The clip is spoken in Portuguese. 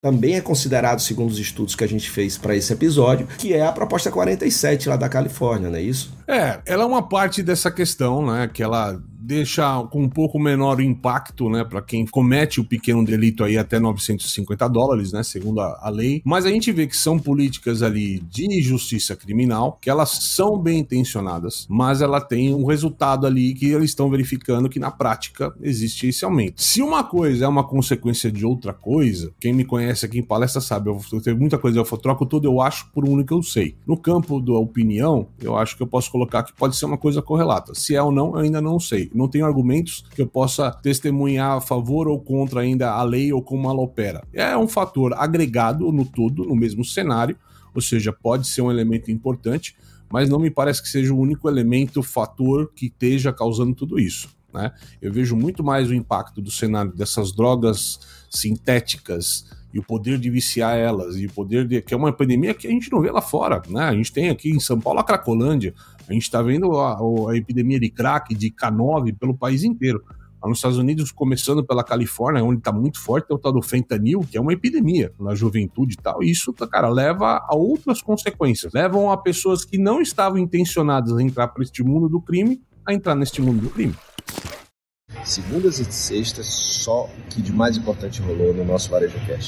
também é considerado, segundo os estudos que a gente fez para esse episódio, que é a proposta 47 lá da Califórnia, não é isso? É, ela é uma parte dessa questão, né? Que ela deixa com um pouco menor impacto, né, para quem comete o pequeno delito aí até 950 dólares, né, segundo a, a, lei. Mas a gente vê que são políticas ali de justiça criminal, que elas são bem intencionadas, mas ela tem um resultado ali que eles estão verificando que na prática existe esse aumento. Se uma coisa é uma consequência de outra coisa, quem me conhece aqui em palestra sabe, eu, eu tenho muita coisa, eu troco tudo, eu acho por um único que eu sei. No campo da opinião, eu acho que eu posso colocar que pode ser uma coisa correlata. Se é ou não, eu ainda não sei não tenho argumentos que eu possa testemunhar a favor ou contra ainda a lei ou como ela opera. É um fator agregado no todo, no mesmo cenário, ou seja, pode ser um elemento importante, mas não me parece que seja o único elemento, fator que esteja causando tudo isso. Né? Eu vejo muito mais o impacto do cenário dessas drogas sintéticas e o poder de viciar elas, e o poder de. que é uma epidemia que a gente não vê lá fora, né? A gente tem aqui em São Paulo a Cracolândia, a gente está vendo a, a, epidemia de crack, de K9 pelo país inteiro. Lá nos Estados Unidos, começando pela Califórnia, onde está muito forte, tem o tal do fentanil, que é uma epidemia na juventude e tal. E isso, cara, leva a outras consequências. Levam a pessoas que não estavam intencionadas a entrar para este mundo do crime a entrar neste mundo do crime. Segundas e sextas, só o que de mais importante rolou no nosso Varejo Cast.